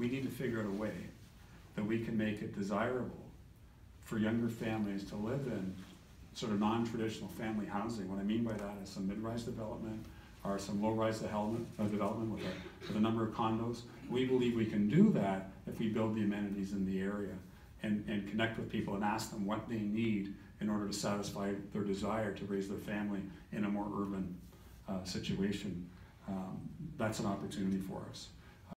we need to figure out a way that we can make it desirable for younger families to live in sort of non-traditional family housing. What I mean by that is some mid-rise development or some low-rise uh, development, with a, with a number of condos. We believe we can do that if we build the amenities in the area and, and connect with people and ask them what they need in order to satisfy their desire to raise their family in a more urban uh, situation. Um, that's an opportunity for us.